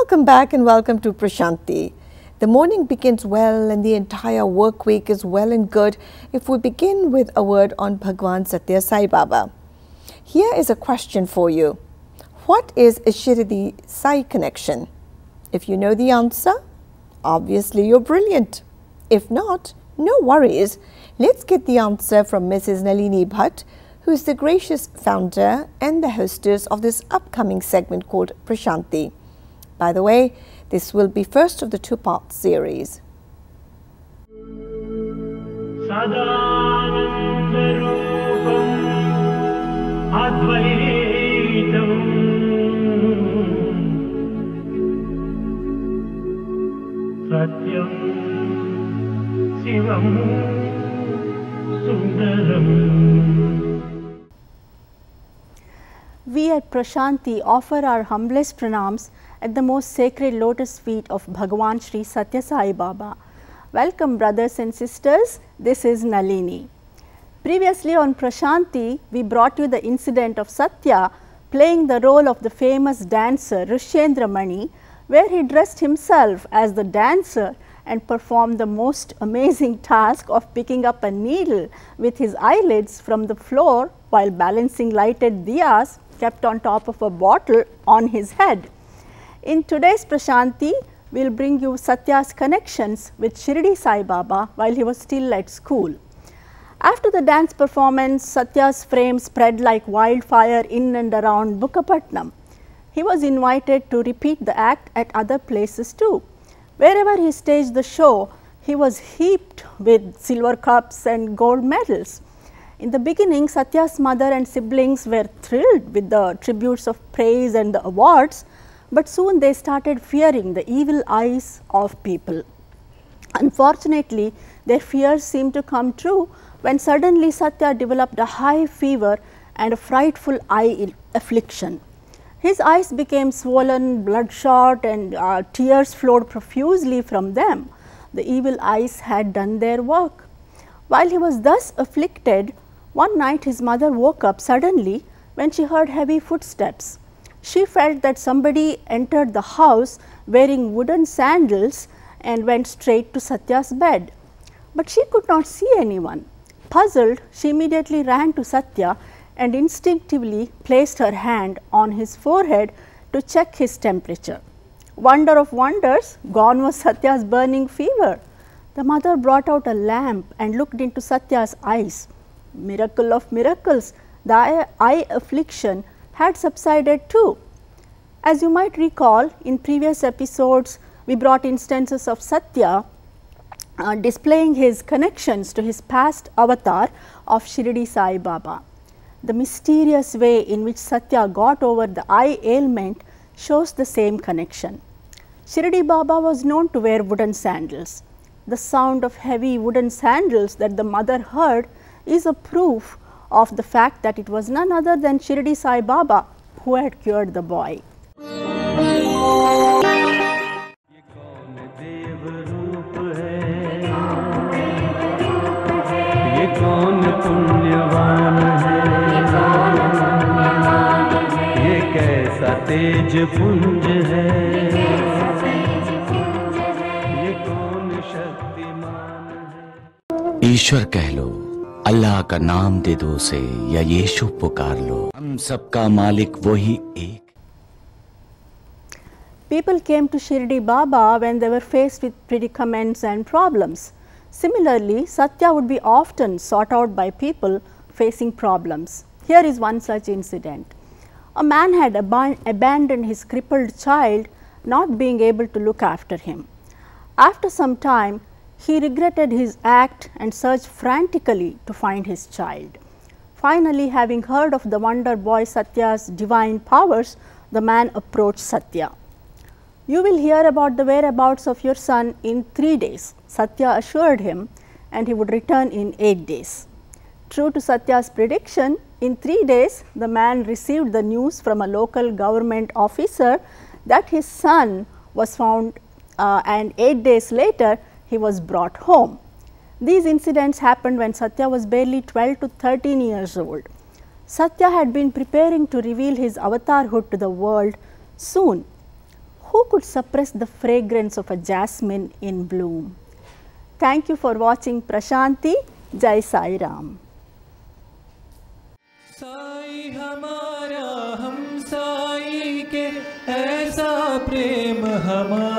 Welcome back and welcome to Prashanti. The morning begins well and the entire work week is well and good if we begin with a word on Bhagwan Satya Sai Baba. Here is a question for you. What is a Shirdi Sai connection? If you know the answer, obviously you're brilliant. If not, no worries. Let's get the answer from Mrs. Nalini Bhat, who is the gracious founder and the hostess of this upcoming segment called Prashanti. By the way, this will be first of the two-part series. सदानन्दरूपम् अद्वैतम् सत्यं शिवं सुन्दरम् We at Prashanti offer our humblest pranams at the most sacred lotus feet of Bhagavan Sri Satya Sai Baba. Welcome brothers and sisters, this is Nalini. Previously on Prashanti, we brought you the incident of Satya playing the role of the famous dancer Rishyendra Mani, where he dressed himself as the dancer and performed the most amazing task of picking up a needle with his eyelids from the floor while balancing lighted diyas kept on top of a bottle on his head. In today's Prashanti, we will bring you Satya's connections with Shirdi Sai Baba while he was still at school. After the dance performance, Satya's fame spread like wildfire in and around Bukkapatnam. He was invited to repeat the act at other places too. Wherever he staged the show, he was heaped with silver cups and gold medals. In the beginning, Satya's mother and siblings were thrilled with the tributes of praise and the awards, but soon they started fearing the evil eyes of people. Unfortunately, their fears seemed to come true when suddenly Satya developed a high fever and a frightful eye affliction. His eyes became swollen, bloodshot and uh, tears flowed profusely from them. The evil eyes had done their work. While he was thus afflicted, one night his mother woke up suddenly when she heard heavy footsteps. She felt that somebody entered the house wearing wooden sandals and went straight to Satya's bed. But she could not see anyone. Puzzled, she immediately ran to Satya and instinctively placed her hand on his forehead to check his temperature. Wonder of wonders, gone was Satya's burning fever. The mother brought out a lamp and looked into Satya's eyes. Miracle of miracles, the eye, affliction had subsided too. As you might recall, in previous episodes, we brought instances of Satya uh, displaying his connections to his past avatar of Shirdi Sai Baba. The mysterious way in which Satya got over the eye ailment shows the same connection. Shirdi Baba was known to wear wooden sandals. The sound of heavy wooden sandals that the mother heard is a proof of the fact that it was none other than Shirdi Sai Baba who had cured the boy. ये कौन देव रूप है ये कौन पुण्यवान है ये कैसा तेज पुंज है ये कौन शक्तिमान है ईश्वर कह लो अल्लाह का नाम दे दो उसे या यीशु पुकार लो हम सबका मालिक वही एक People came to Shirdi Baba when they were faced with predicaments and problems. Similarly, Satya would be often sought out by people facing problems. Here is one such incident. A man had aban abandoned his crippled child, not being able to look after him. After some time, he regretted his act and searched frantically to find his child. Finally, having heard of the wonder boy Satya's divine powers, the man approached Satya. You will hear about the whereabouts of your son in three days, Satya assured him, and he would return in eight days. True to Satya's prediction, in three days the man received the news from a local government officer that his son was found uh, and eight days later he was brought home. These incidents happened when Satya was barely 12 to 13 years old. Satya had been preparing to reveal his avatarhood to the world soon. who could suppress the fragrance of a jasmine in bloom? Thank you for watching Prashanti. Jai Sai Ram. Sai हमारा हम साई के ऐसा प्रेम हमारा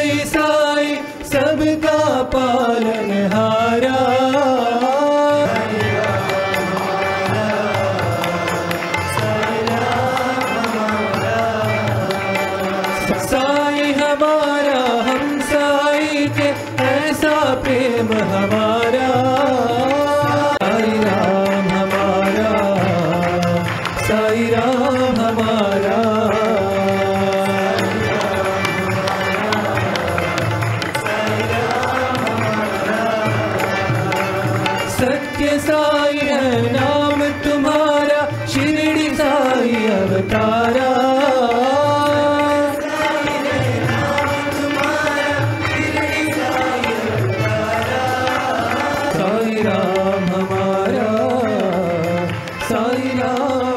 Sai Ram, Hamara, Sai Ram.